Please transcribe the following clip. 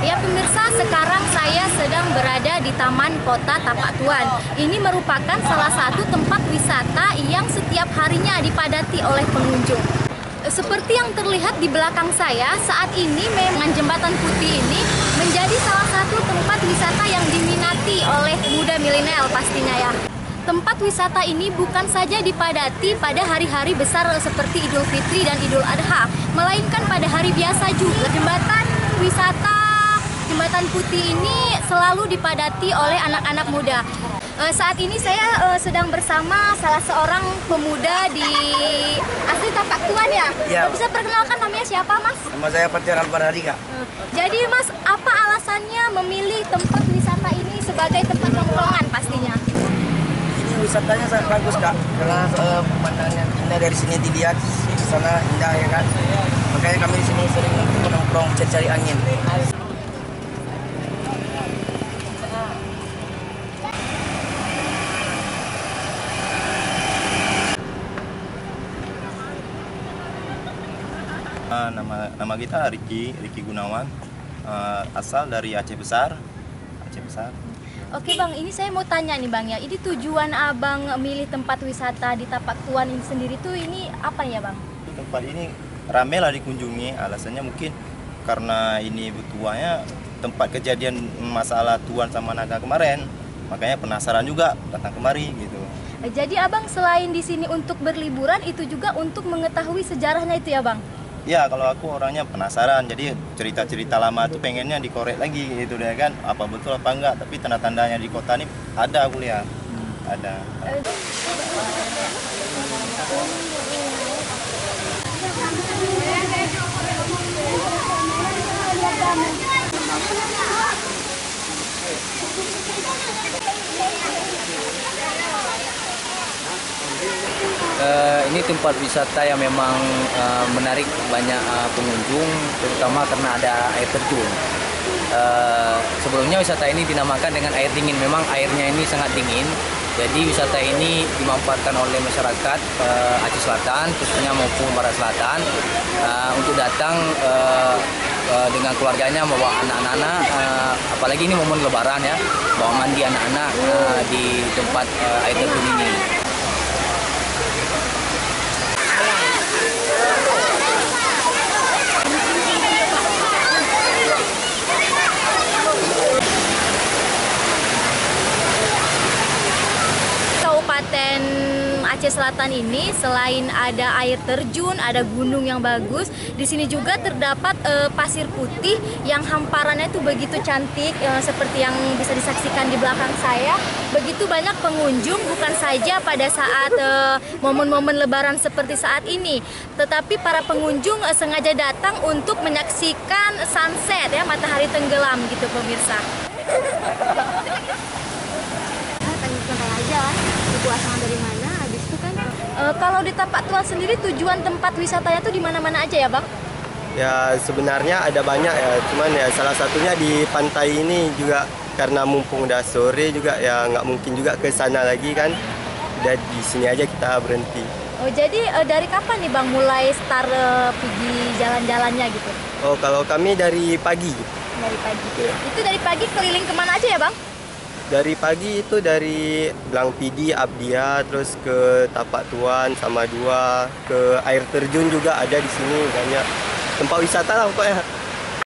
Ya pemirsa, sekarang saya sedang berada di Taman Kota Tapak Tuan. Ini merupakan salah satu tempat wisata yang setiap harinya dipadati oleh pengunjung. Seperti yang terlihat di belakang saya, saat ini memang jembatan putih ini menjadi salah satu tempat wisata yang diminati oleh muda milenial pastinya ya. Tempat wisata ini bukan saja dipadati pada hari-hari besar seperti Idul Fitri dan Idul Adha, melainkan pada hari biasa juga. Jembatan wisata Jembatan Putih ini selalu dipadati oleh anak-anak muda. Uh, saat ini saya uh, sedang bersama salah seorang pemuda di asli Tapak Tuan ya. Ya. Bisa perkenalkan namanya siapa, Mas? Nama saya Patiar Albarhadika. Uh, jadi, Mas, apa alasannya memilih tempat wisata ini sebagai tempat nongkrongan pastinya? Ini wisatanya sangat bagus kak, karena uh, pemandangan indah dari sini dilihat, di sana indah ya kan. Makanya kami di sini sering nongkrong cari-cari angin. Nama nama kita Riki Riki Gunawan. Uh, asal dari Aceh Besar. Aceh Besar. Oke bang, ini saya mau tanya nih bang ya, ini tujuan abang milih tempat wisata di Tapak Tuan ini sendiri tuh ini apa ya bang? tempat ini rame lah dikunjungi. Alasannya mungkin karena ini betuanya tempat kejadian masalah tuan sama naga kemarin. Makanya penasaran juga datang kemari gitu. Jadi abang selain di sini untuk berliburan itu juga untuk mengetahui sejarahnya itu ya bang? Ya kalau aku orangnya penasaran jadi cerita-cerita lama tuh pengennya dikorek lagi gitu deh kan. Apa betul apa enggak tapi tanda-tandanya di kota ini ada aku lihat ada. Eh, Eh, ini tempat wisata yang memang eh, menarik banyak eh, pengunjung, terutama karena ada air terjun. Eh, sebelumnya wisata ini dinamakan dengan air dingin. Memang airnya ini sangat dingin. Jadi wisata ini dimanfaatkan oleh masyarakat eh, Aceh Selatan, khususnya maupun Barat Selatan, eh, untuk datang eh, dengan keluarganya membawa anak-anak, apalagi ini momen Lebaran ya, bawa mandi anak-anak di tempat air terjun ini. Aceh Selatan ini selain ada air terjun, ada gunung yang bagus, di sini juga terdapat eh, pasir putih yang hamparannya itu begitu cantik eh, seperti yang bisa disaksikan di belakang saya. Begitu banyak pengunjung bukan saja pada saat eh, momen-momen lebaran seperti saat ini, tetapi para pengunjung eh, sengaja datang untuk menyaksikan sunset ya matahari tenggelam gitu pemirsa. santai aja buku asalnya dari mana habis itu kan Eh, kalau di Tapak Tuan sendiri tujuan tempat wisatanya tuh di mana-mana aja ya bang Ya sebenarnya ada banyak ya, cuman ya salah satunya di pantai ini juga karena mumpung udah sore juga ya nggak mungkin juga ke sana lagi kan. Udah di sini aja kita berhenti. oh jadi eh, dari kapan nih bang mulai start eh, pergi jalan-jalannya gitu Oh kalau kami dari pagi. dari pagi itu dari pagi keliling ke mana aja ya bang Dari pagi itu dari Blang Pidi, Abdia, terus ke Tapak Tuan, sama dua, ke air terjun juga ada di sini banyak tempat wisata lah pokoknya.